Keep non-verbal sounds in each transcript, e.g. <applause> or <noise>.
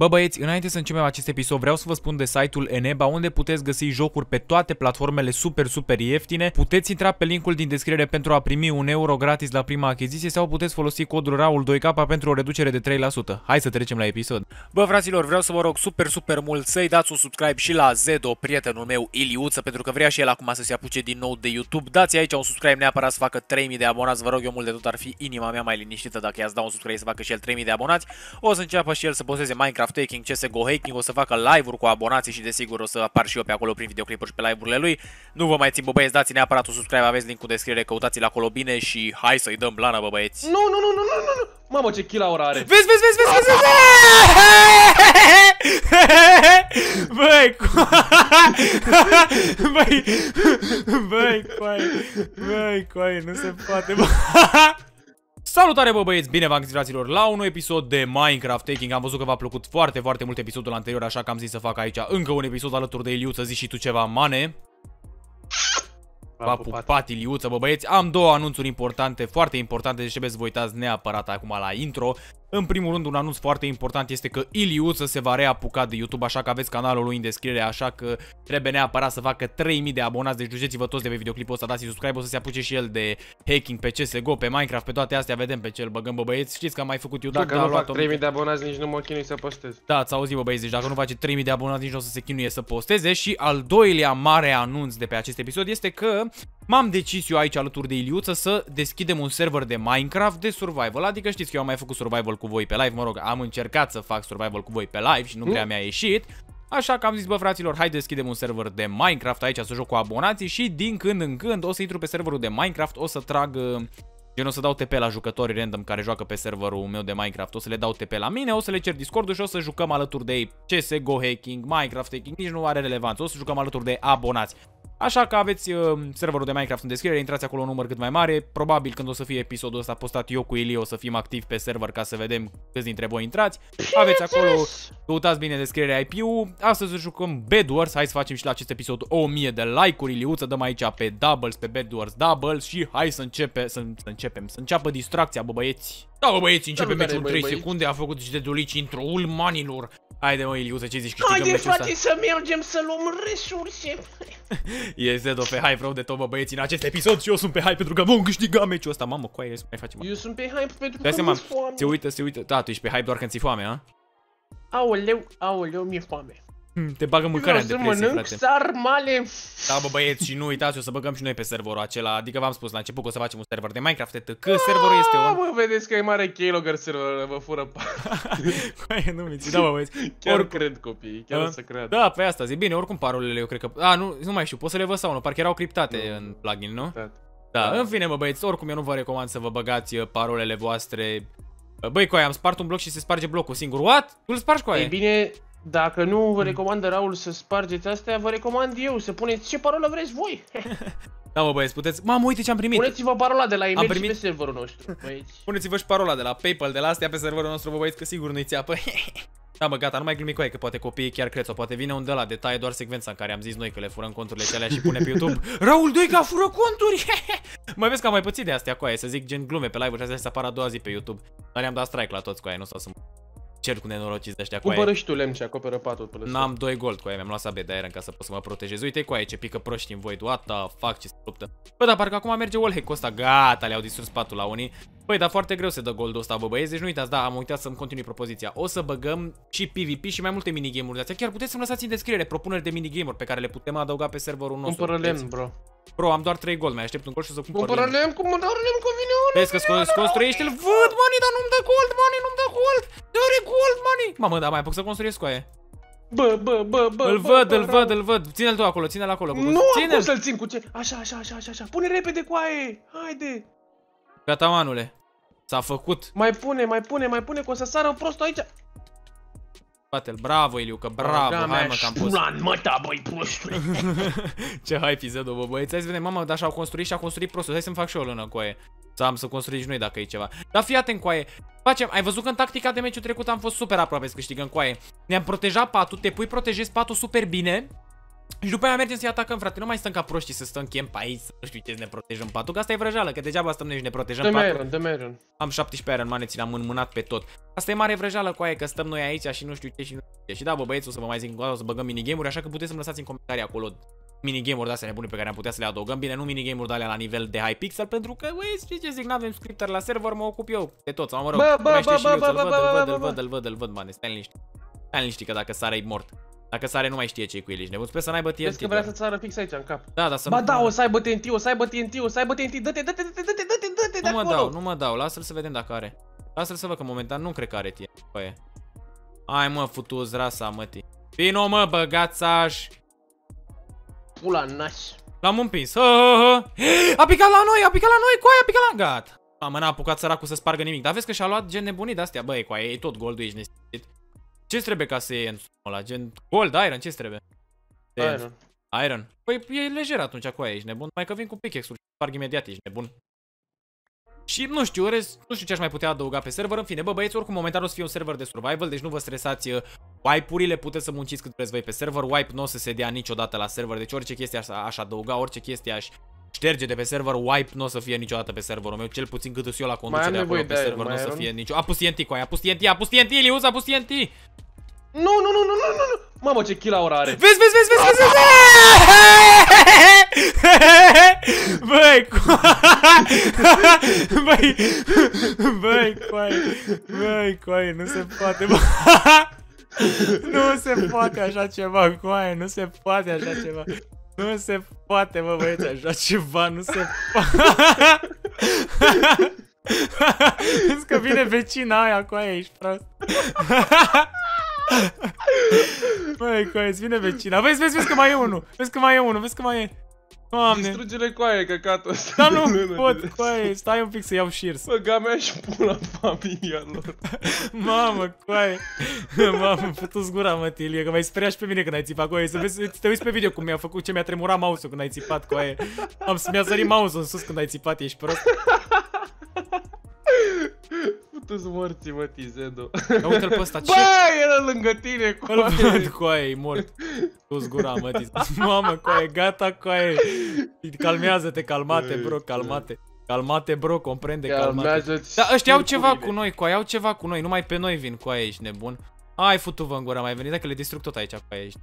Bă băieți, înainte să începem acest episod, vreau să vă spun de site-ul Eneba, unde puteți găsi jocuri pe toate platformele super, super ieftine. Puteți intra pe linkul din descriere pentru a primi un euro gratis la prima achiziție sau puteți folosi codul RAUL2K pentru o reducere de 3%. Hai să trecem la episod. Bă fraților, vreau să vă rog super, super mult să-i dați un subscribe și la Zedo, prietenul meu Iliuță, pentru că vrea și el acum să se apuce din nou de YouTube. Dați aici un subscribe neapărat să facă 3000 de abonați, vă rog eu mult de tot, ar fi inima mea mai liniștită dacă i-ați da un subscribe să facă și el 3000 de abonați. O să înceapă și el să posteze Minecraft Taking, CSGO hacking, o să facă live-uri cu abonații și desigur o să apar și eu pe acolo prin videoclipuri și pe live-urile lui. Nu vă mai țin, bă băieți, dați neapărat un subscribe, aveți linkul de descriere, căutați-l acolo bine și hai să-i dăm blană, bă băieți. Nu, nu, nu, nu, nu, nu, nu. Mamă, ce kill ora are. Vezi, vezi, vezi, vezi, vezi, vezi! Băi, băi, băi, coai, băi, coai, nu se poate, bă. Salutare bă băieți, bine v-am găsit la un nou episod de Minecraft Taking. Am văzut că v-a plăcut foarte, foarte mult episodul anterior Așa că am zis să fac aici încă un episod alături de Iliu Să zici și tu ceva, mane? V-a pupat. Iliuță, bă băieți. Am două anunțuri importante, foarte importante Deci trebuie să vă uitați neapărat acum la intro în primul rând, un anunț foarte important este că Iliuță se va reapuca de YouTube, așa că aveți canalul lui în descriere, așa că trebuie neapărat să facă 3000 de abonați, deci duceți-vă toți de pe videoclipul ăsta, dați subscribe, o să se apuce și el de hacking pe CSGO, pe Minecraft, pe toate astea, vedem pe ce îl băgăm, bă băieți, știți că am mai făcut YouTube, Dacă nu fac 3000 de abonați, nici nu mă chinui să postez. Da, ați auzit, bă băieți, deci dacă nu face 3000 de abonați, nici nu o să se chinuie să posteze și al doilea mare anunț de pe acest episod este că m-am decis eu aici alături de Iliuță să deschidem un server de Minecraft de survival, adică știți că eu am mai făcut survival cu voi pe live, mă rog, am încercat să fac survival cu voi pe live și nu prea mi-a ieșit. Așa că am zis, bă fraților, hai deschidem un server de Minecraft aici să joc cu abonații și din când în când o să intru pe serverul de Minecraft, o să trag... Eu o să dau TP la jucătorii random care joacă pe serverul meu de Minecraft, o să le dau TP la mine, o să le cer Discord-ul și o să jucăm alături de ei CSGO hacking, Minecraft hacking, nici nu are relevanță, o să jucăm alături de abonați. Așa că aveți uh, serverul de Minecraft în descriere, intrați acolo un număr cât mai mare. Probabil când o să fie episodul ăsta postat eu cu Ilie o să fim activi pe server ca să vedem câți dintre voi intrați. Aveți acolo, căutați bine descrierea IP-ul. Astăzi jucăm Bed Wars, hai să facem și la acest episod 1000 de like-uri. Iliuță dăm aici pe doubles, pe Bed Wars doubles și hai să, începe, să, să începem, să înceapă distracția, bă băieți. Da, bă băieți, începe meciul 3 secunde, a făcut și de dulici intro-ul manilor. Haide mă, Iliuță, ce zici? Câștigăm Haide, frate, să mergem să luăm resurse. <laughs> e Zedo pe hype rău de tot, bă, băieți, în acest episod și eu sunt pe hype pentru că vom câștiga meciul ăsta. Mamă, coaie, mai facem. Eu sunt pe hype pentru că mi-e foame. Se uită, se uită. Da, tu ești pe hype doar când ți foame, a? Aoleu, aoleu, mi-e foame. Hmm, te bagă mâncarea în depresie, frate. mănânc sarmale. Da, bă băieți, și nu uitați, o să băgăm și noi pe serverul acela. Adică v-am spus la început că o să facem un server de Minecraft, că serverul este on. Mă, vedeți că e mare keylogger server, vă fură Coaie, <laughs> nu minți, da, bă băieți. <laughs> Chiar Or... cred copii, chiar o să cred. Da, pe asta zi. Bine, oricum parolele eu cred că... A, nu, nu mai știu, pot să le văd sau nu, parcă erau criptate nu. în plugin, nu? Da. Da, în fine, bă băieți, oricum eu nu vă recomand să vă băgați uh, parolele voastre. Băi, coaie, am spart un bloc și se sparge blocul singur. What? Tu îl spargi, coaie? Ei bine, dacă nu vă recomandă Raul să spargeți astea, vă recomand eu să puneți ce parolă vreți voi. <laughs> da, mă băieți, puteți... Mamă, uite ce am primit. Puneți-vă parola de la e-mail primit... și pe serverul nostru, băieți. <laughs> Puneți-vă și parola de la PayPal, de la astea pe serverul nostru, bă băieți, că sigur nu-i țeapă. <laughs> da, mă, gata, nu mai glumi cu că poate copiii chiar cred, sau poate vine un de la detaie doar secvența în care am zis noi că le furăm conturile și alea și pune pe YouTube. Raul Doica fură conturi! mai vezi că am mai pățit de astea cu aia, să zic gen glume pe live-uri și astea să apară a doua zi pe YouTube. Dar i-am dat strike la toți cu aia, nu stau să cer cu nenorociți de ăștia cu Cumpără și tu lemn și acoperă patul pe N-am 2 gold cu aia, mi-am luat sabie de iron ca să pot să mă protejez. Uite cu aia ce pică proști în voi, what the fuck, ce se luptă. Bă, dar parcă acum merge wallhack-ul ăsta, gata, le-au distrus patul la unii. Băi, dar foarte greu să dă goldul ăsta, bă băieți, deci nu uitați, da, am uitat să-mi continui propoziția. O să băgăm și PvP și mai multe minigame-uri de astea. Chiar puteți să-mi lăsați în descriere propuneri de minigame-uri pe care le putem adăuga pe serverul nostru. Cumpără lemn, bro. Bro, am doar 3 gold, mai aștept un gol și o să cumpăr Cumpără lemn, cum doar lemn că vine ori. Vezi că sco construiește-l, văd, money, dar nu-mi dă gold, money, nu-mi dă gold. Dă-re gold, money. Mamă, da, mai apuc să construiesc cu aia. Bă, bă, bă, bă, Îl văd, îl văd, îl văd. Ține-l tu acolo, ține-l acolo. Nu am cum să-l țin cu ce. Așa, așa, așa, așa, așa. Pune repede cu aia. Haide. Gata, manule. S-a făcut. Mai pune, mai pune, mai pune, că o să sară prostul aici. Bate-l, bravo Iliucă, bravo, hai mă că am pus. Plan, mă, da, băi, prostule. <laughs> Ce hype Zedo, bă, băieți, hai să vedem, mamă, dar și-au construit și-a construit prostul, hai să-mi fac și o lună, coaie. Să am să construi și noi dacă e ceva. Dar fii atent, coaie, facem, ai văzut că în tactica de meciul trecut am fost super aproape să câștigăm, coaie. Ne-am protejat patul, te pui, protejezi patul super bine. Și după aia mergem să-i atacăm, frate. Nu mai stăm ca proștii să stăm camp aici, să nu știu ce, să ne protejăm patul. Că asta e vrăjeală, că degeaba stăm noi și ne protejăm Dă-mi patul. iron, dă-mi iron. Am 17 Iron Man, ți l-am înmânat pe tot. Asta e mare vrăjeală cu aia, că stăm noi aici și nu știu ce și nu știu ce. Și da, bă, băieți, o să vă mai zic încă o dată, o să băgăm minigame-uri, așa că puteți să-mi lăsați în comentarii acolo minigame-uri de astea nebune pe care am putea să le adăugăm. Bine, nu minigame-uri de alea la nivel de Hypixel, pentru că, băi, știi ce zic, n-avem scripter la server, mă ocup eu pe tot. Sau mă rog, Bă, cum bă, mai știe bă, și bă, Liuț, îl bă, văd, bă, îl bă, văd, bă, îl bă. văd, îl văd, îl văd, bane, stai liniștit. Stai liniștit că dacă sare e mort. Dacă sare nu mai știe ce-i cu el, ești nebun. Sper să n-aibă Vezi TNT. că vrea doar. să țară fix aici, în cap. Da, da, să Ba nu... da, o să aibă TNT, o să aibă TNT, o să aibă TNT, dă-te, dă-te, dă-te, dă-te, dă-te, dă-te de Nu mă acolo. dau, nu mă dau, lasă-l să vedem dacă are. Lasă-l să văd că momentan nu cred că are TNT. Băie. Hai mă, futuz rasa, mătii. Vino mă, băgațaș. Pula naș. L-am împins. Hă, hă, hă. A picat la noi, a picat la noi, coaie, a picat la... Gata. Mamă, n-a apucat săracul să spargă nimic. Dar vezi că și-a luat gen nebunit de astea. Băi, coaie, e tot goldul, ești nesimțit. Ce trebuie ca să iei în ăla? Gen gold, iron, ce trebuie? Iron. Iron. Păi e lejer atunci cu aia, ești nebun. Mai că vin cu pickaxe-ul și sparg imediat, ești nebun. Și nu știu, rest, nu știu ce aș mai putea adăuga pe server. În fine, bă băieți, oricum momentan o să fie un server de survival, deci nu vă stresați uh, wipe-urile, puteți să munciți cât vreți voi pe server. Wipe nu o să se dea niciodată la server, deci orice chestie aș, aș adăuga, orice chestie aș șterge de pe server, wipe nu o să fie niciodată pe serverul meu, cel puțin cât sunt eu la conducere am acolo nevoie pe de server, iron, nu o mai să iron? fie nicio... A pus TNT cu aia, a pus TNT, a pus TNT, Liuz, a pus TNT! Nu, nu, nu, nu, nu, nu, nu. Mamă, ce kill ora are. Vezi, vezi, vezi, vezi, vezi, vezi! Băi, cu... Băi, băi, coai, băi, coai, nu se poate, bă. Nu se poate așa ceva, coai, nu se poate așa ceva. Nu se poate, bă, băieți, așa ceva, nu se poate. <laughs> Vezi că vine vecina aia cu aia, ești prost. <laughs> Băi, coai, îți vine vecina. Vezi, vezi, vezi că mai e unul. Vezi că mai e unul, vezi că mai e. Doamne. Distruge-le cu aia, căcatul ăsta. Dar nu pot, coaie, stai un pic să iau shears. Băga mea și pula familia lor. <laughs> Mamă, coaie. <laughs> Mamă, putu-ți gura, mă, Tilie, că m-ai speriat și pe mine când ai țipat, coaie. Să vezi, să te uiți pe video cum mi-a făcut, ce mi-a tremurat mouse-ul când ai țipat, coaie. Am să mi-a sărit mouse-ul în sus când ai țipat, ești prost. <laughs> Putu-ți morții, mă, Tizedo. Ia uite-l pe ăsta, ce? Bă, era lângă tine, cu Îl văd, aia. coaie, e mort. Tu-ți gura, mă, tis. <laughs> Mamă, coaie, gata, coaie. Calmează-te, calmate, bro, calmate. Calmate, bro, comprende, calmate. Calmează-ți Da, ăștia au ceva ștircurile. cu noi, cu aia au ceva cu noi, numai pe noi vin cu aia, ești nebun. Ai, futu-vă în gură, mai veniți, dacă le distrug tot aici cu aia, ești.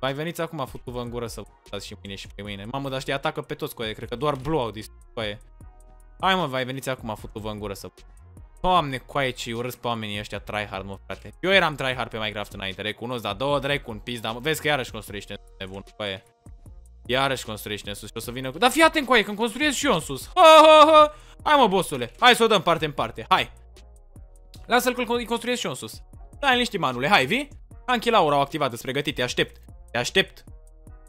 Mai veniți acum, futu-vă în gură să vă dați și mâine și pe mâine. Mamă, dar ăștia atacă pe toți cu aia, cred că doar Blue au distrug cu aia. Hai mă, mai veniți acum, futu-vă în gură să... Doamne, coaie ce urăsc pe oamenii ăștia tryhard, mă, frate. Eu eram tryhard pe Minecraft înainte, recunosc, dar două dracu în pizda, mă. Vezi că iarăși construiește nebun, coaie. Iarăși construiește în sus și o să vină cu... Dar fii atent, coaie, când construiesc și eu în sus. Ha, ha, ha. Hai mă, bossule, hai să o dăm parte în parte, hai. Lasă-l că îl construiesc și eu în sus. Stai liniștit, manule, hai, vii? Anchilaura au activat, îți pregătit, te aștept. Te aștept.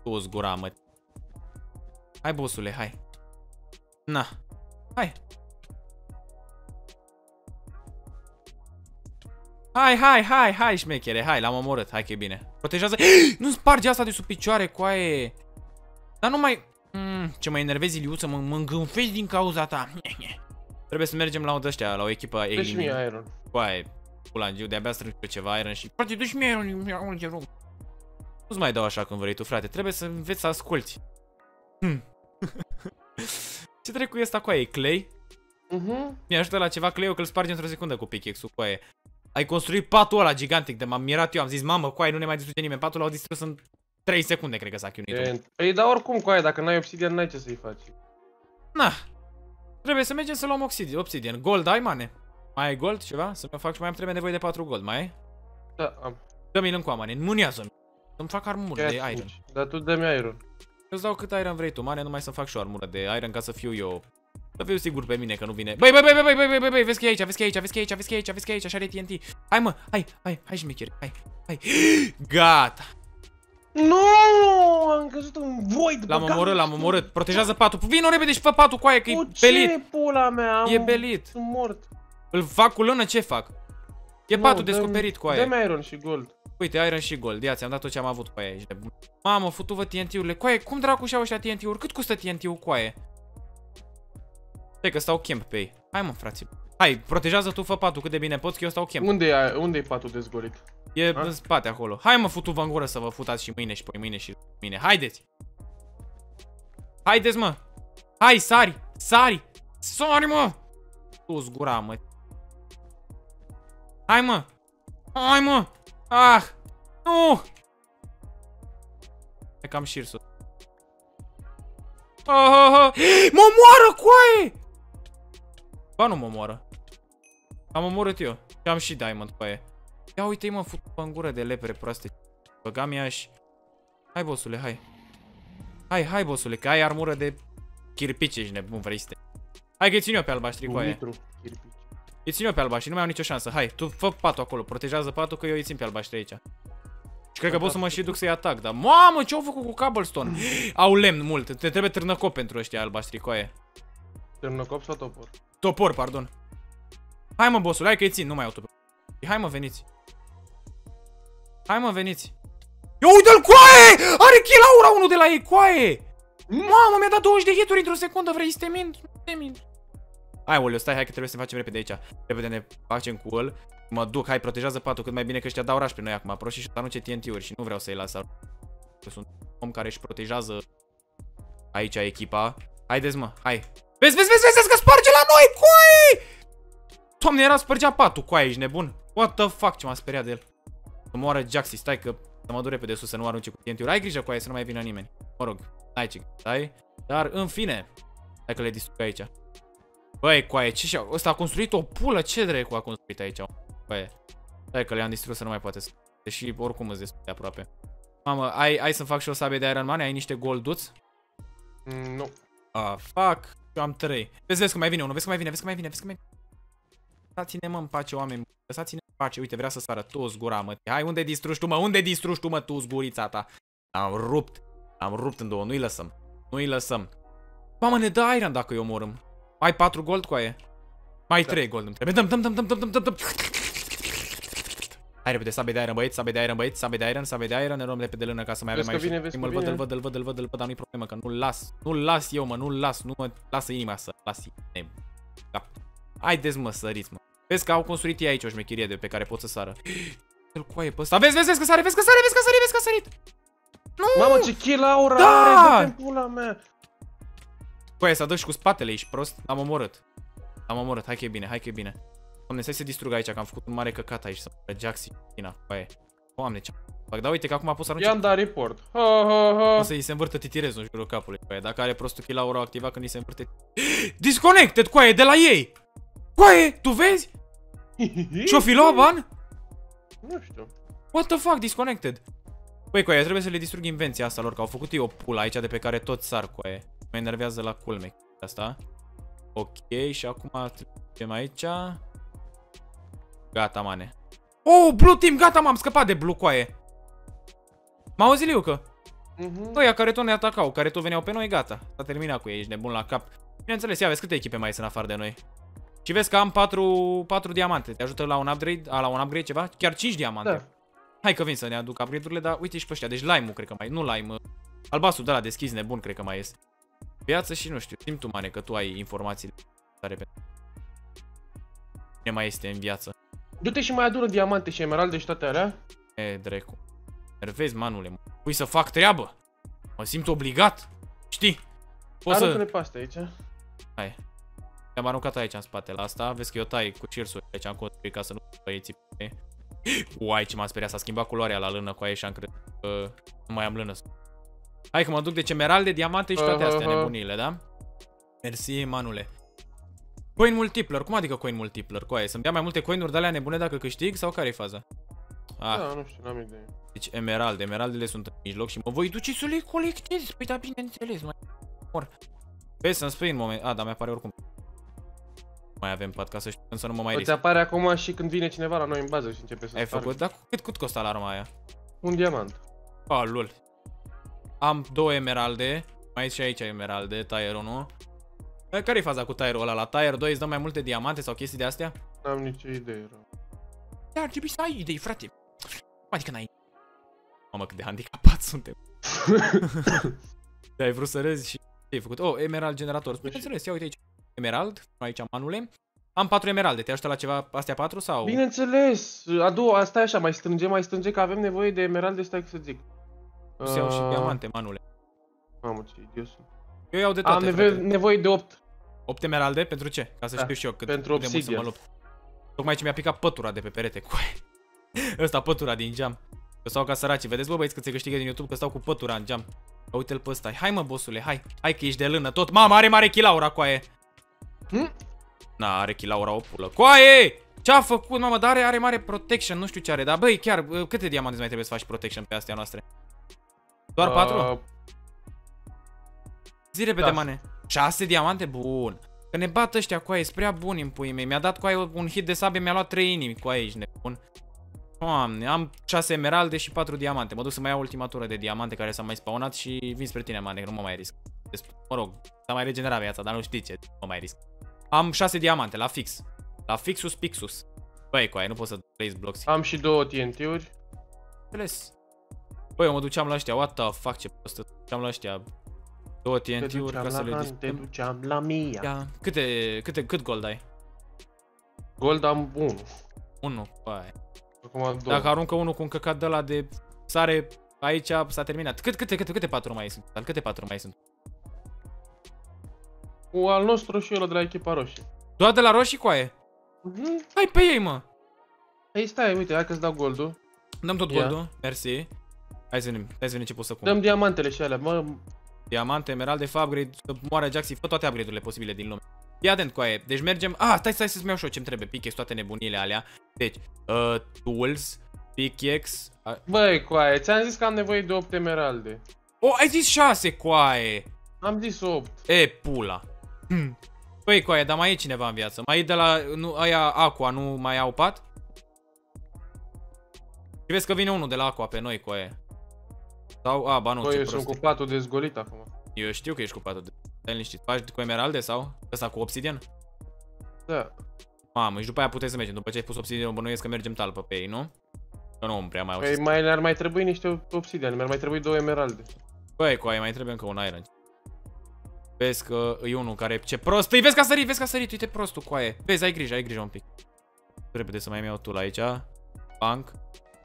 Tu zgura, mă. Hai, bossule, hai. Na. Hai. Hai, hai, hai, hai, șmechere, hai, l-am omorât, hai că e bine. Protejează... <gasps> Nu sparge asta de sub picioare, coaie. Dar nu mai... Mm, ce mă enervezi, Iliuță, mă, mă îngânfezi din cauza ta. <laughs> Trebuie să mergem la o ăștia, la o echipă Dă și mie Alien. iron. Coaie, pulangiu, de-abia strâng pe ceva iron și... Frate, du-și mie iron, te rog. Nu-ți mai dau așa când vrei tu, frate, trebuie să înveți să asculti. Hm. Ce trecu e ăsta cu aia? E clay? Mhm. Mi ajută la ceva clay că îl sparge într-o secundă cu pickaxe-ul cu aia. Ai construit patul ăla gigantic de m-am mirat eu, am zis, mamă, cu aia nu ne mai distruge nimeni, patul l-au distrus în 3 secunde, cred că s-a chinuit. E- Păi, dar oricum cu aia, dacă n-ai obsidian, n-ai ce să-i faci. Na, trebuie să mergem să luăm obsidian. obsidian. Gold ai, mane? Mai ai gold ceva? Să mă fac și mai am trebuie nevoie de 4 gold, mai ai? Da, am. Dă-mi-l încoa, mane, înmânează-mi. Să-mi fac armură Ia de iron. atunci. Dar tu dă-mi iron. Eu îți dau cât iron vrei tu, mane, numai să fac și o armură de iron ca să fiu eu să fiu sigur pe mine că nu vine. Băi, băi, băi, băi, băi, băi, băi, băi, vezi că e aici, vezi că e aici, vezi că e aici, vezi că e aici, vezi că e aici, așa are TNT. Hai mă, hai, hai, hai șmecher, hai, hai. <gasps> Gata. Nu, am căzut în void. L-am băga- omorât, l-am omorât. Protejează patul. Vino repede și fă patul cu aia că e Cu ce belit. pula mea? Am... E belit. Sunt mort. Îl fac cu lână, ce fac? E Nu, patul dă-mi- descoperit cu aia. Dă-mi iron și gold. Uite, iron și gold. Ia, ți-am dat tot ce am avut cu aia. Ești nebun. Mamă, futu-vă TNT-urile. Coaie, cum dracu și-au ăștia TNT-uri? Cât costă TNT-ul cu aia? Stai că stau camp pe ei. Hai mă, frații. Hai, protejează tu, fă patul cât de bine poți, că eu stau camp. Unde e, unde e patul dezgolit? E Ha? în spate acolo. Hai mă, futu-vă în gură să vă futați și mâine și poi mâine și mine. Haideți! Haideți, mă! Hai, sari! Sari! Sari, mă! Tu gura, mă! Hai, mă! Hai, mă! Ah! Nu! E cam șirsul. Ah, ah, ah. Mă moară, coaie! Ba nu mă moară. Am omorât eu. Și am și diamond pe aia. Ia uite-i mă, fut în gură de lepere proaste. Băgam ea și... Hai, bossule, hai. Hai, hai, bossule, că ai armură de chirpici, ești nebun, vrei să te... Hai că-i țin eu pe albaștri cu Un aia. litru. chirpici. Îi țin eu pe albaștri, nu mai am nicio șansă. Hai, tu fă patul acolo, protejează patul că eu îi țin pe albaștri aici. Și cred că pot să mă și duc să-i atac, dar... Mamă, ce-au făcut cu cobblestone? <gasps> Au lemn mult, te trebuie târnăcop pentru ăștia albaștri cu aia. Târnăcop sau topor? Topor, pardon. Hai mă, bossul, hai că-i țin, nu mai au topor. Hai mă, veniți. Hai mă, veniți. Ia uite-l, coaie! Are kill aura unul de la ei, coaie! Mamă, mi-a dat 20 de hituri într-o secundă, vrei să te mint? Nu te mint. Hai, Oleo, stai, hai că trebuie să ne facem repede aici. Repede ne facem cu el. Mă duc, hai, protejează patul cât mai bine că ăștia dau raș pe noi acum. Proșii și arunce TNT-uri și nu vreau să-i las. Că sunt om care își protejează aici echipa. Haideți, mă, hai. Vezi, vezi, vezi, vezi, vezi că sparge la noi, coaie! Doamne, era spărgea patul, coaie, ești nebun? What the fuck, ce m-a speriat de el. Să moară Jaxi, stai că să mă duc repede sus să nu arunce cu TNT-uri. Ai grijă cu aia să nu mai vină nimeni. Mă rog, ai ce stai. Dar, în fine, hai că le distrug aici. Băi, coaie, ce și Ăsta a construit o pulă, ce dracu a construit aici? Băi, stai că le-am distrus să nu mai poate să... Deși oricum îți destul de aproape. Mamă, ai, ai să-mi fac și o sabie de Iron Man? Ai niște golduți? Mm, Nu. Ah, fuck. Eu am 3. Vezi, vezi că mai vine unul, vezi că mai vine, vezi că mai vine, vezi că mai vine. Lăsați-ne mă în pace, oameni. Lăsați-ne în pace. Uite, vrea să sară tu zgura, mă. Hai, unde distrugi tu, mă? Unde distrugi tu, mă, tu zgurița ta? Am rupt. Am rupt în două. Nu-i lăsăm. Nu-i lăsăm. Mamă, ne dă iron dacă îi omorâm. Ai 4 gold cu aia? Mai Da. 3 gold îmi trebuie. Dăm, dăm, dăm, dăm, dăm, dăm, dăm, dăm. Hai repede, sabe de iron, băieți, sabe de iron, băieți, sabe de iron, sabe de iron, ne luăm repede lână ca să mai avem Vezi că mai vine, vezi Îl că văd, îl vine. văd, îl văd, îl văd, îl văd, îl văd, dar nu-i problemă, că nu-l las. Nu-l las eu, mă, nu-l las, nu mă lasă inima să las nem. Da. Haideți, mă, săriți, mă. Vezi că au construit ei aici o șmecherie de pe care pot să sară. <gasps> Îl coaie pe ăsta. Vezi, vezi, vezi că sare, vezi că sare, vezi că sare, vezi că a sărit. Nu! Mamă, ce kill aura Da! are, dă-te pula mea. Coaie, să dă și cu spatele, ești prost? Am omorât. Am omorât, hai că e bine, hai că e bine. Doamne, stai să distrug aici, că am făcut un mare căcat aici, să mă Jaxi, Tina, coaie. Doamne, ce fac, dar uite că acum pot să arunce I-am dat report. Ha, ha, ha. O să îi se învârtă titirezul în jurul capului. Băi, dacă are prostul kill aura activat când îi se învârte... <gasps> Disconnected, coaie, de la ei! Coaie, tu vezi? <laughs> Și-o fi luat ban? Nu știu. What the fuck, disconnected? Băi, coaie, trebuie să le distrug invenția asta lor, că au făcut ei o pulă aici de pe care tot sar, coaie. Mă enervează la culme asta. Ok, și acum trecem aici. Gata, mane. Oh, blue team, gata, m-am scăpat de blue, coaie. M-a auzit, Liucă? Mhm. Ăia care tot ne atacau, care tot veneau pe noi, gata. S-a terminat cu ei, ești nebun la cap. Bineînțeles, ia vezi câte echipe mai sunt în afară de noi. Și vezi că am 4, 4 diamante. Te ajută la un upgrade, a, la un upgrade ceva? Chiar 5 diamante. Da. Hai că vin să ne aduc upgrade-urile, dar uite și pe ăștia. Deci lime-ul cred că mai, nu lime, albastru de la deschis nebun cred că mai este. Viață și nu știu, simt tu mane că tu ai informațiile tare pe Cine mai este în viață? Du-te și mai adună diamante și emeralde și toate alea. E, dracu. Nervezi, manule. mă. Pui să fac treabă. Mă simt obligat. Știi? Poți Aruncă-ne să... pe astea aici. Hai. Am aruncat aici în spatele asta. Vezi că eu tai cu cirsuri aici am construit ca să nu băieții pe Uai, ce m-a speriat. S-a schimbat culoarea la lână cu aia și am crezut că nu mai am lână. Hai că mă duc de cemeralde, diamante și toate astea Aha. nebunile, da? Mersi, manule. Coin multipler. Cum adică coin multipler? Coaie, să-mi dea mai multe coinuri de alea nebune dacă câștig sau care e faza? Ah, Da, nu știu, n-am idee. deci emeralde, emeraldele sunt în mijloc și mă voi duce să le colectez. Păi da, bineînțeles, mai mor. Vezi să-mi spui în moment... A, da, mi-apare oricum. Mai avem pat ca să știu când să nu mă mai Îți risc. apare acum și când vine cineva la noi în bază și începe să Ai spargă. făcut? Dar cât, cât costă alarma aia? Un diamant. A, lol. Am două emeralde. Mai e și aici emeralde, tier 1. E, Care-i faza cu tire-ul ăla? La tier 2 îți dă mai multe diamante sau chestii de astea? N-am nicio idee, rău. Da, ar trebui să ai idei, frate. Cum Adică n-ai... Mamă, cât de handicapat suntem. <laughs> Ai vrut să râzi și ce ai făcut? Oh, emerald generator. Bineînțeles, ia uite aici. Emerald, aici manule. Am patru emeralde, te ajută la ceva astea patru sau? Bineînțeles, a doua, asta e așa, mai strânge, mai strânge, că avem nevoie de emeralde, stai să zic. Să iau și Uh, diamante, manule. Mamă, ce idiot sunt. Eu iau de toate, Am nevoie, frate. nevoie de 8. 8 emeralde, pentru ce? Ca să Da, știu și eu cât pentru cât de mult să mă obsidian. lupt. Tocmai ce mi-a picat pătura de pe perete cu aia. <laughs> Ăsta, pătura din geam. Că stau ca săraci. Vedeți, bă, băieți, că se câștigă din YouTube, că stau cu pătura în geam. Ia Uite-l pe ăsta. Hai, mă, bosule, hai. Hai că ești de lână tot. Mama, are mare chilaura, coaie. Hm? Na, are chilaura o pulă. Coaie! Ce-a făcut, mamă? Dar are, are mare protection, nu știu ce are. Dar, băi, chiar, bă, câte diamante mai trebuie să faci protection pe astea noastre? Doar patru? Uh, Zi repede, șase. mane. 6 diamante? Bun. Că ne bat ăștia cu aia, sunt prea buni în puii mei. Mi-a dat cu aia un hit de sabie, mi-a luat 3 inimi cu aia, ești nebun. Doamne, am 6 emeralde și 4 diamante. Mă duc să mai iau ultima tură de diamante care s-a mai spawnat și vin spre tine, mane, că nu mă mai risc. Deci, mă rog, s-a mai regenerat viața, dar nu știi ce, nu mă mai risc. Am 6 diamante, la fix. La fixus pixus. Băi, cu aia, nu pot să place blocks. am și două TNT-uri. Înțeles. Băi, eu mă duceam la ăștia, what the fuck, ce prost. Duceam la ăștia două Te TNT-uri duceam ca să la le Han, dis... te duceam la Mia. Ia, câte, câte, cât gold ai? Gold am 1. Unu. Băi. Acum am 2. Dacă aruncă unul cu un căcat de la de sare aici, s-a terminat. Cât, câte, câte, câte patru mai sunt? Dar câte patru mai sunt? Cu al nostru și ăla de la echipa roșie. Doar de la roșii coaie? Mhm. Hai pe ei, mă! Ei, stai, uite, hai că-ți dau goldul. Dăm tot Ia. goldul, mersi. Hai să vedem, hai să vedem ce pot să cum. Dăm diamantele și alea, mă, Diamante, emeralde, fă upgrade, să moară Jaxi, fă toate upgrade-urile posibile din lume. Fii atent cu aia. Deci mergem... Ah, stai, stai să-ți iau și eu ce-mi trebuie. Pickaxe, toate nebunile alea. Deci, uh, tools, pickaxe... Uh, Băi, coaie, ți-am zis că am nevoie de 8 emeralde. oh, ai zis 6 coaie! Am zis 8. E, pula. Hmm. Păi, coaie, dar mai e cineva în viață. Mai e de la... Nu, aia Aqua, nu mai au pat? Și vezi că vine unul de la Aqua pe noi, coaie. Sau... A, ba nu, Băi, ce eu sunt prost. cu patul dezgolit acum. Eu știu că ești cu patul de... Stai liniștit. Faci cu emeralde sau? Ăsta cu obsidian? Da. Mamă, și după aia puteți să mergem. După ce ai pus obsidian, bănuiesc că mergem talpă pe ei, nu? Că nu prea mai au Păi ce mai, ar mai trebui niște obsidian, mi-ar mai trebui două emeralde. Băi, cu aia mai trebuie încă un iron. Vezi că e unul care... Ce prost! Îi vezi că a sărit, vezi că a sărit, uite prostul cu aia. Vezi, ai grijă, ai grijă un pic. Repede să mai iau tu la aici. Bank.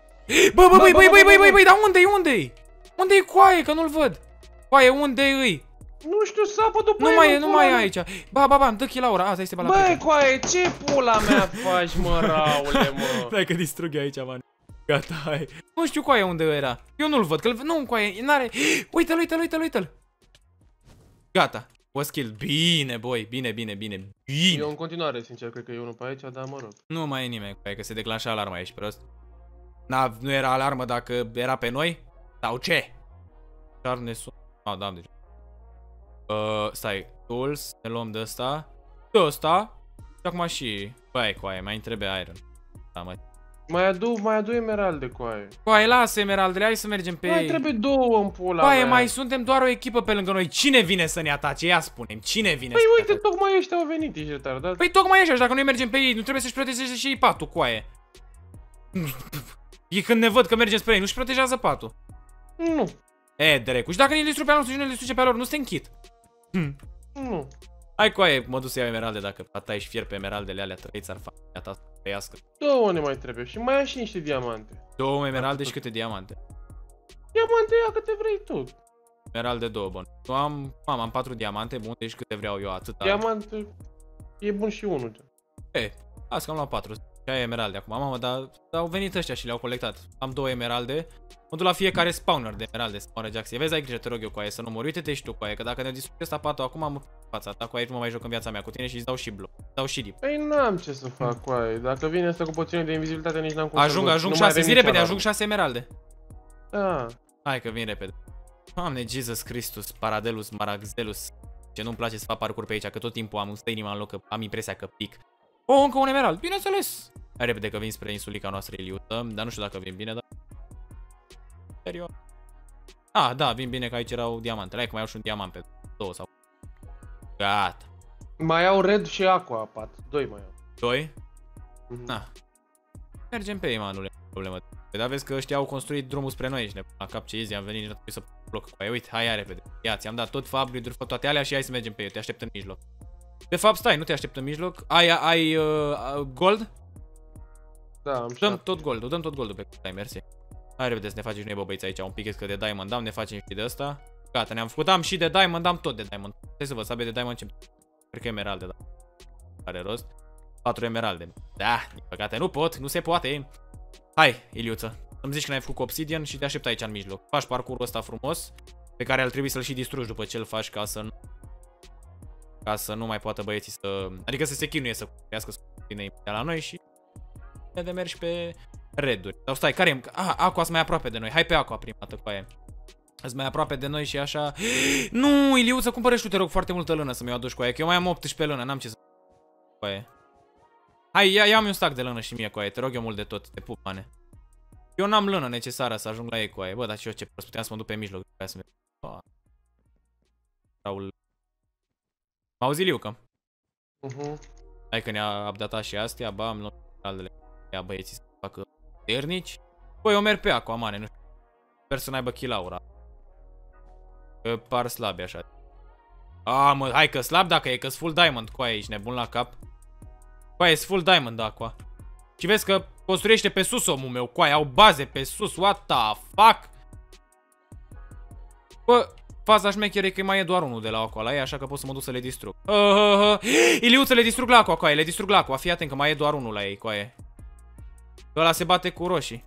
<gasps> Bă, bă, băi, băi, băi, băi, băi, băi, dar unde-i, unde-i? Unde-i coaie, că nu-l văd? Coaie, unde-i? Nu știu, sapă după Nu el, mai e, în nu pula mai e mea. aici. Ba, ba, ba, îmi dă kill aura. Asta este bala Băi, coaie, ce pula mea faci, mă, <laughs> Raule, mă? Dai că distrug eu aici, man. Gata, hai. Nu știu coaie unde era. Eu nu-l văd, că nu coaie, n-are. <gasps> Uite-l, uite-l, uite-l, uite-l. Gata. O skill. Bine, boy. Bine, bine, bine. Bine. Eu în continuare, sincer, cred că e unul pe aici, dar mă rog. Nu mai e nimeni, coaie, că se declanșa alarma, ești prost. Na, nu era alarmă dacă era pe noi? Sau ce? Chiar ne sun... Ah, da, deci. Uh, stai. Tools. Ne luăm de ăsta. De ăsta. Și acum și... Băi, coaie, mai îmi trebuie iron. Da, mai Mai adu, mai adu emeralde, coaie. Coaie, lasă emeraldele, hai să mergem pe Mai ei. trebuie două în pula Coaie, mea. mai suntem doar o echipă pe lângă noi. Cine vine să ne atace? Ia spune cine vine Păi să ne uite, atace? tocmai ăștia au venit, ești retardat. Păi tocmai așa, și dacă noi mergem pe ei, nu trebuie să-și protejeze și ei patul, coaie. <laughs> E când ne văd că mergem spre ei, nu-și protejează patul. Nu, E, drecuș. Și dacă ne distruge pe al nostru și nu ne distruge pe al lor, nu se închid. Hm. nu. Hai, coaie, mă duc să iau emeralde dacă atai și fier pe emeraldele alea, trăiți ar fa ta să trăiască. Două ne mai trebuie și mai ai și niște diamante. Două emeralde și câte diamante? Diamante ia câte vrei tu. Emeralde două, bun. Eu am, mam, am patru diamante, bun, deci câte vreau eu, atâta. Diamante e bun și unul. E, las că am luat 4. Și ai emeralde acum, mamă, dar au venit ăștia și le-au colectat. Am două emeralde. Mă duc la fiecare spawner de emeralde, spawner Jaxi. Vezi, ai grijă, te rog eu cu aia să nu mori. Uite-te și tu cu aia, că dacă ne distruge stapatul acum, am fața ta cu aia nu mă mai joc în viața mea cu tine și îți dau și bloc. Dau și dip. Păi n-am ce să fac cu aia. Dacă vine asta cu poțiune de invizibilitate, nici n-am cum Ajung, să ajung nu mai 6, avem zi nici repede, alarmă. ajung 6 emeralde. Da. Hai că vin repede. Doamne, Jesus Christus, Paradelus, Maraxelus. Ce nu-mi place să fac parcur pe aici, că tot timpul am un stă inima în loc, că am impresia că pic. O, încă un emerald, bineînțeles. Hai repede că vin spre insulica noastră Iliută, dar nu știu dacă vin bine, dar... Serios. Ah, da, vin bine că aici erau diamantele. Hai că mai iau și un diamant pe două sau... Gata. Mai au red și aqua, pat. Doi mai au. Doi? Mhm. Na. Mergem pe ei, manule, problemă. Păi, dar vezi că ăștia au construit drumul spre noi, ești nebun. La cap ce easy, am venit și nu trebuie să bloc cu aia. Uite, hai, ia repede. Ia, ți-am dat tot, fă upgrade-uri, fă toate alea și hai să mergem pe ei. Te aștept în mijloc. De fapt, stai, nu te aștept în mijloc. Ai, ai uh, gold? Da, am Dăm șapte. tot goldul, dăm tot goldul pe stai, mersi. Hai repede să ne facem și noi băbăiți aici, un pic că de diamond am, ne facem și de asta. Gata, ne-am făcut, am și de diamond, am tot de diamond. Hai să văd, sabie de diamond ce Cred că emeralde, da. Are rost. 4 emeralde. Da, din păcate nu pot, nu se poate. Hai, Iliuță. Îmi zici că n-ai făcut cu obsidian și te aștept aici în mijloc. Faci parcurul ăsta frumos, pe care ar trebui să-l și distrugi după ce îl faci ca să nu... Ca să nu mai poată băieții să... Adică să se chinuie să crească bine de la noi și... De mergi pe reduri. Sau stai, care e? Ah, Aqua mai aproape de noi. Hai pe Aqua prima dată cu aia. Îți mai aproape de noi și așa... <gasps> Nu, Iliu, să cumpără și tu, te rog, foarte multă lână să mi-o aduci cu aia, că eu mai am 18 lână, n-am ce să... Cu aia. Hai, ia, ia-mi un stack de lână și mie cu aia, te rog eu mult de tot, te pup, mane. Eu n-am lână necesară să ajung la ei cu aia. Bă, dar și eu ce prost, puteam să mă duc pe mijloc. Ca să oh. Raul. M-auzi, Liucă? Mhm. Hai că ne-a updatat și astea, ba, am luat altele. Ia băieții să facă ternici. Băi, eu merg pe acua, mane, nu știu. Sper să n-aibă kill Că par slabi așa. A, mă, hai că slab dacă e, că full diamond cu aia, ești nebun la cap. Cu aia, full diamond aqua. Și vezi că construiește pe sus omul meu, cu aia, au baze pe sus, what the fuck? Bă, faza șmecheră e că mai e doar unul de la aqua la ei, așa că pot să mă duc să le distrug. Uh, uh, uh. Iliuță, le distrug la aqua, cu aia, le distrug la aqua, fii atent că mai e doar unul la ei, cu aia. Ăla se bate cu roșii.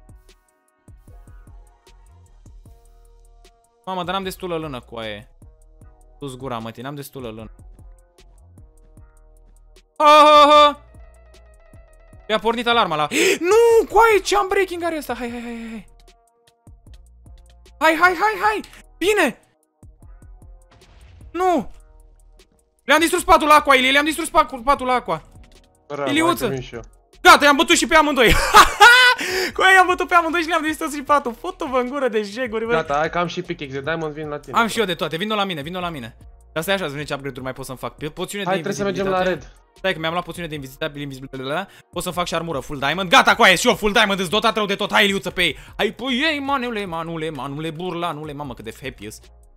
Mamă, dar n-am destulă lână cu aia. Tu-ți gura, mă, n-am destulă lână. Ha, ha, ha! Mi-a pornit alarma la... <gasps> Nu! Coaie, ce am breaking are ăsta? Hai, hai, hai, hai. Hai, hai, hai, hai! Bine! Nu! Le-am distrus patul la aqua, Ilie, le-am distrus patul, patul la aqua. Bravo, Iliuță. hai că vin și eu. Gata, i-am bătut și pe amândoi. <laughs> Cu aia i-am bătut pe amândoi și le-am distrus și patul. Fotă-vă în gură de jeguri, bă. Gata, hai că am și pickaxe de diamond, vin la tine. Am și eu de toate, vino la mine, vino la mine. Dar stai așa, să vedem ce upgrade-uri mai pot să-mi fac. Poțiune Hai, de trebuie să mergem la invizibilitate. red. Stai că mi-am luat poțiune de invizitabil, invisibil, pot să fac și armură full diamond. Gata, coaie, și eu full diamond, îți dotat rău de tot. Hai, liuță pe ei. Hai, păi ei, manule, manule, manule, burlanule, mamă, cât de happy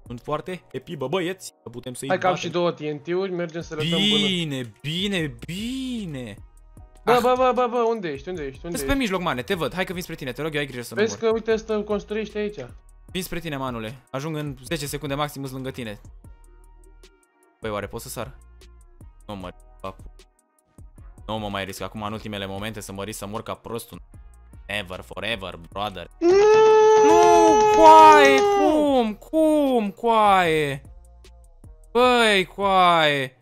Sunt foarte happy, bă, băieți, că putem să-i Hai că am batem. și două TNT-uri, mergem să le dăm până. Bine, bine, bine. Bă, bă, bă, bă, bă, unde ești, unde ești, unde Sunt pe ești? mijloc, mane, te văd. Hai că vin spre tine, te rog, eu ai grijă să nu Vezi mor. că, uite, ăsta construiește aici. Vin spre tine, manule. Ajung în 10 secunde maxim sunt lângă tine. Băi, oare pot să sar? Nu mă, papu. Nu mă mai risc acum în ultimele momente să mă risc să mor ca prostul. Never, forever, brother. Nu, coaie, cum, cum, coaie? Băi, coaie.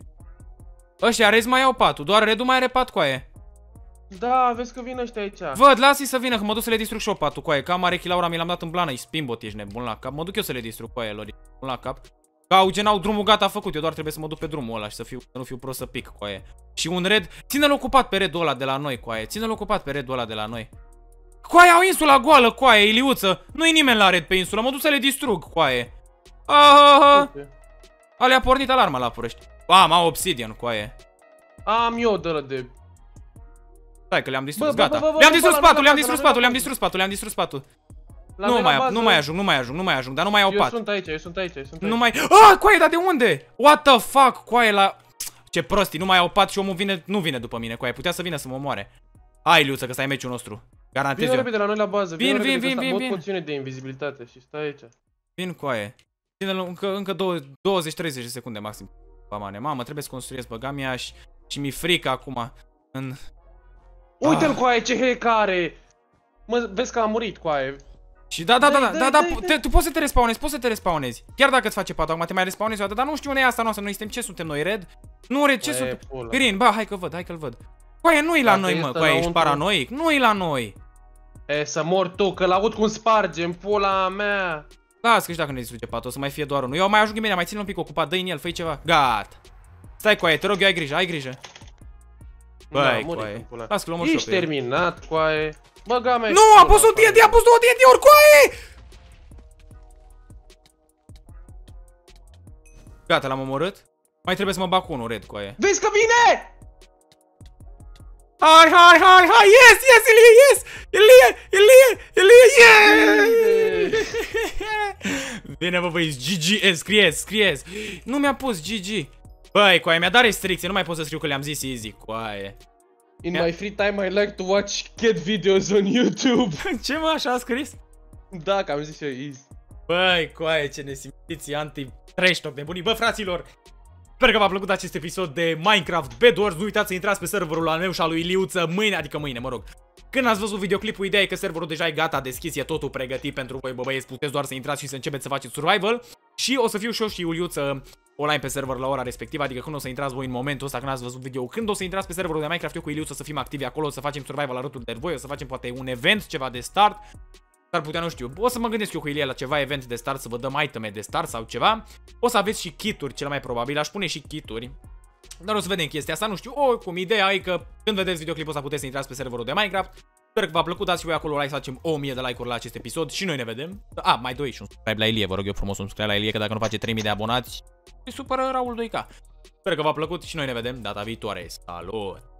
Ăștia rezi mai au patul, doar Redu mai are pat, coaie. Da, vezi că vin ăștia aici. Văd, lasă-i să vină, că mă duc să le distrug și eu patul, coaie. Cam are chilaura, mi l-am dat în blană, e spimbot, ești nebun la cap. Mă duc eu să le distrug, coaie, lor, ești nebun la cap. Ca au gen au drumul gata făcut, eu doar trebuie să mă duc pe drumul ăla și să, fiu, să nu fiu prost să pic, coaie. Și un red, ține-l ocupat pe redul ăla de la noi, coaie. Ține-l ocupat pe redul ăla de la noi. Coaie, au insula goală, coaie, Iliuță. Nu-i nimeni la red pe insulă, mă duc să le distrug, coaie. Aha, Uite. a, le-a pornit alarma la purești. Am, au obsidian, coaie. Am eu de ăla de... Stai că le-am distrus, Bă, bă, gata. bă, bă, bă, Le-am bă, distrus la noi patul, la le-am bază, distrus la noi patul, la le-am bază. distrus patul, le-am distrus patul. La Nu noi la mai, bază. nu mai ajung, nu mai ajung, nu mai ajung, dar nu mai au Eu pat. sunt aici, eu sunt aici, eu sunt aici. Nu mai... Ah, coaie, dar de unde? What the fuck, coaie, la... Ce prostii, nu mai au pat și omul vine, nu vine după mine, coaie, putea să vină să mă omoare. Hai, Liuță, că stai meciul nostru. Garantez Vino eu. repede la noi la bază. Vin, Vino vin, repede, vin, că vin, ăsta vin. Mod poțiune de invizibilitate și stai aici. Vin, coaie. Ține-l încă, încă două- 20-30 de secunde maxim. Mamane, mamă, trebuie să construiesc băgamia și, și mi-e frică acum. În... Uite-l Ah. cu aia ce hack are! Mă, vezi că a murit cu aia. Și da, da, da, da, Dai, da, dai, da, dai, te- dai. tu poți să te respawnezi, poți să te respawnezi. Chiar dacă îți face patul, acum te mai respawnezi o dată, dar nu știu unde e asta noastră, noi suntem, ce suntem noi, red? Nu, red, ce Aia e suntem? pula. Green, ba, hai că văd, hai că-l văd. Coaie, nu-i la Dacă noi, mă, este coaie, ești înăuntru- paranoic, nu-i la noi. E, să mor tu, că l-aud cum sparge în pula mea. Las că și dacă ne distruge patul, o să mai fie doar unul. Eu mai ajung imediat, mai țin un pic ocupat, dă în el, fă ceva. Gata. Stai, coaie, te rog eu, ai grijă, ai grijă. Da, Băi, murit în coaie. pula. Las că luăm o Ești terminat, coaie. Băga mea. Nu, a pus un TNT, a pus două TNT-uri, coaie! Gata, l-am omorât. Mai trebuie să mă bag cu unul red, coaie. Vezi că vine! Hai, hai, hai, hai, yes, yes, Ilie, yes! Ilie, Ilie, Ilie, yeah! <laughs> Bine, bă, băi, GG, scrieți, scrieți. Nu mi-a pus GG. Băi, coaie, mi-a dat restricție, nu mai pot să scriu că le-am zis easy, coaie. In Yeah. my free time I like to watch cat videos on YouTube. <laughs> Ce mă, așa a scris? da, că am zis eu easy. Băi, coaie, ce nesimțiți anti-trash talk nebunii. Bă, fraților, sper că v-a plăcut acest episod de Minecraft Bed Wars. Nu uitați să intrați pe serverul al meu și al lui Iliuță mâine, adică mâine, mă rog. Când ați văzut videoclipul, ideea e că serverul deja e gata, deschis, e totul pregătit pentru voi, bă băieți, puteți doar să intrați și să începeți să faceți survival. Și o să fiu și eu și Iuliuță online pe server la ora respectivă, adică când o să intrați voi în momentul ăsta, când ați văzut video, când o să intrați pe serverul de Minecraft, eu cu Iliuță să fim activi acolo, să facem survival alături de voi, o să facem poate un event, ceva de start, S-ar putea, nu știu, o să mă gândesc eu cu Ilie la ceva event de start, să vă dăm iteme de start sau ceva. O să aveți și kituri, cel mai probabil, aș pune și kituri. Dar o să vedem chestia asta, nu știu, oricum, ideea e că când vedeți videoclipul ăsta puteți să intrați pe serverul de Minecraft. Sper că v-a plăcut, dați și voi acolo like să facem 1000 de like-uri la acest episod și noi ne vedem. A, mai doi și un subscribe la Ilie, vă rog eu frumos un subscribe la Ilie, că dacă nu face 3000 de abonați, îi supără Raul 2K. Sper că v-a plăcut și noi ne vedem data viitoare. Salut!